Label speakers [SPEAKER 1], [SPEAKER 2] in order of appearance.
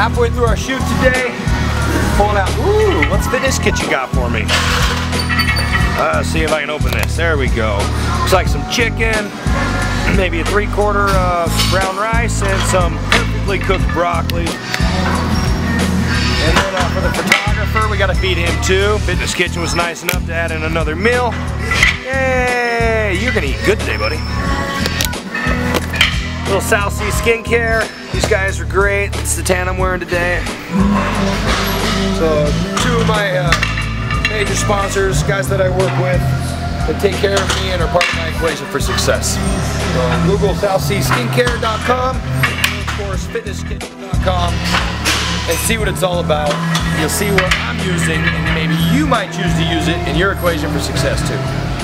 [SPEAKER 1] halfway through our shoot today. Pulling out, ooh, what's Fitness Kitchen got for me? Uh, see if I can open this. There we go. Looks like some chicken, maybe a three quarter uh, brown rice, and some perfectly cooked broccoli. And then uh, for the photographer, we gotta feed him too. Fitness Kitchen was nice enough to add in another meal. Yay! You're gonna eat good today, buddy. Little South Seas Skincare. These guys are great. It's the tan I'm wearing today. So, two of my uh, major sponsors, guys that I work with, that take care of me and are part of my equation for success. So, Google SouthSeasSkincare.com, of course, FitnessKitchen.com and see what it's all about. You'll see what I'm using and maybe you might choose to use it in your equation for success too.